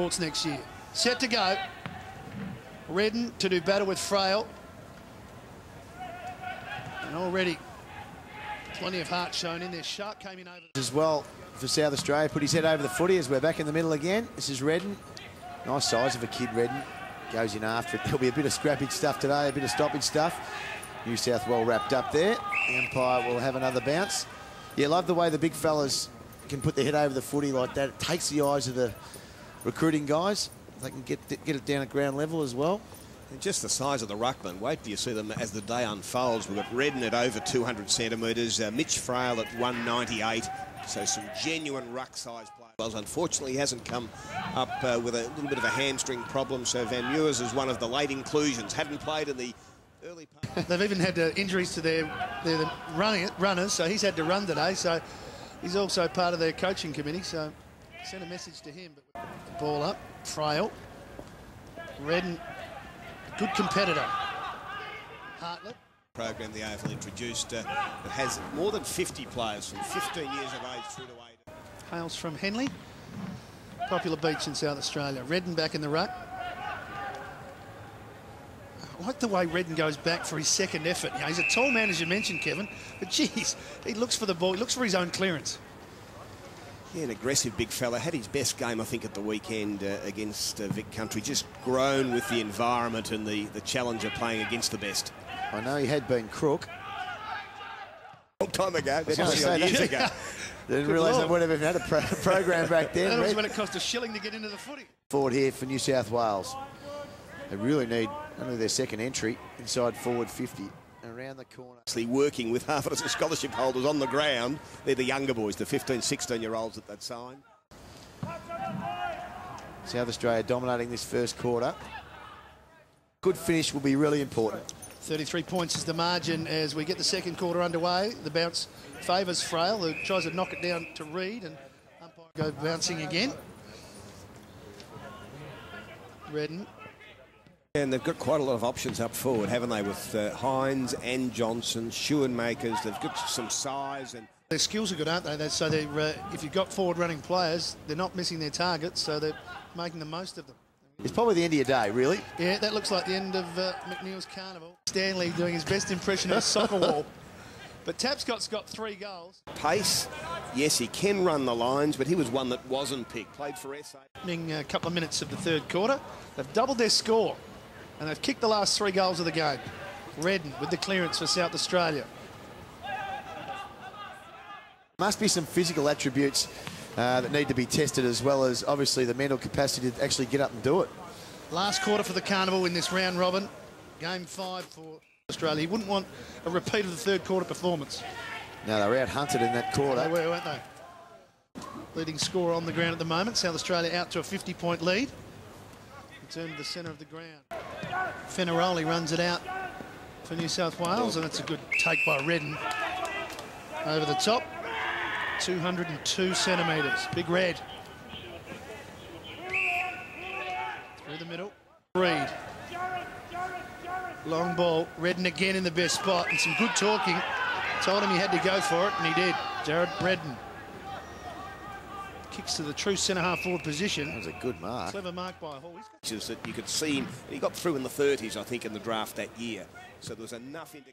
Sports next year. Set to go. Redden to do battle with Frail. And already plenty of heart shown in there. Sharp came in over. As well for South Australia, put his head over the footy as we're back in the middle again. This is Redden. Nice size of a kid, Redden. Goes in after it. There'll be a bit of scrappage stuff today, a bit of stoppage stuff. New South well wrapped up there. The umpire will have another bounce. Yeah, love the way the big fellas can put their head over the footy like that. It takes the eyes of the recruiting guys. They can get get it down at ground level as well. And just the size of the ruckman. Wait till you see them as the day unfolds. We've got Redden at over 200 centimetres, uh, Mitch Frail at 198. So some genuine ruck size players. Unfortunately, he hasn't come up uh, with a little bit of a hamstring problem. So Van Meurs is one of the late inclusions. Hadn't played in the early part. They've even had uh, injuries to their, their running, runners, so he's had to run today. So he's also part of their coaching committee. So send a message to him. But ball up, Frail. Redden, good competitor. Hartlett. Program the AFL introduced uh, that has more than 50 players from 15 years of age through to 8. Hails from Henley. Popular beach in South Australia. Redden back in the ruck. I like the way Redden goes back for his second effort. You know, he's a tall man, as you mentioned, Kevin, but geez, he looks for the ball. He looks for his own clearance. Yeah, an aggressive big fella. Had his best game, I think, at the weekend uh, against uh, Vic Country. Just grown with the environment and the, the challenge of playing against the best. I know he had been crook. Long time ago. I was Say years ago. Didn't realise I would have even had a pro program back then. That was when it cost a shilling to get into the footy. Forward here for New South Wales. They really need only their second entry inside forward 50 around the corner. Actually working with half a dozen scholarship holders on the ground. They're the younger boys, the 15, 16 year olds at that they'd signed. South Australia dominating this first quarter. Good finish will be really important. 33 points is the margin as we get the second quarter underway. The bounce favours Frail, who tries to knock it down to Reed, and umpire go bouncing again. Redden. And they've got quite a lot of options up forward, haven't they, with uh, Hines and Johnson, Schoenmakers. They've got some size and. Their skills are good, aren't they? They- So they're, uh, if you've got forward-running players, they're not missing their targets, so they're making the most of them. It's probably the end of your day, really. Yeah, that looks like the end of uh, McNeil's carnival. Stanley doing his best impression of a soccer wall. But Tapscott's got three goals. Pace, yes, he can run the lines, but he was one that wasn't picked. Played for SA. Opening a couple of minutes of the third quarter. They've doubled their score and they've kicked the last three goals of the game. Redden with the clearance for South Australia. Must be some physical attributes uh, that need to be tested as well as obviously the mental capacity to actually get up and do it. Last quarter for the Carnival in this round robin. Game five for Australia. He wouldn't want a repeat of the third quarter performance. Now they were out hunted in that quarter. They were, weren't they? Leading scorer on the ground at the moment. South Australia out to a 50-point lead. Return to the centre of the ground. Fenaroli runs it out for New South Wales, and it's a good take by Redden. Over the top. 202 centimetres. Big red. Through the middle. Reed. Long ball. Redden again in the best spot, and some good talking. Told him he had to go for it, and he did. Jarrad Redden. Kicks to the true centre half forward position. That was a good mark. Clever mark by Hall. He's got that you could see him. He got through in the 30s, I think, in the draft that year. So there was enough indication.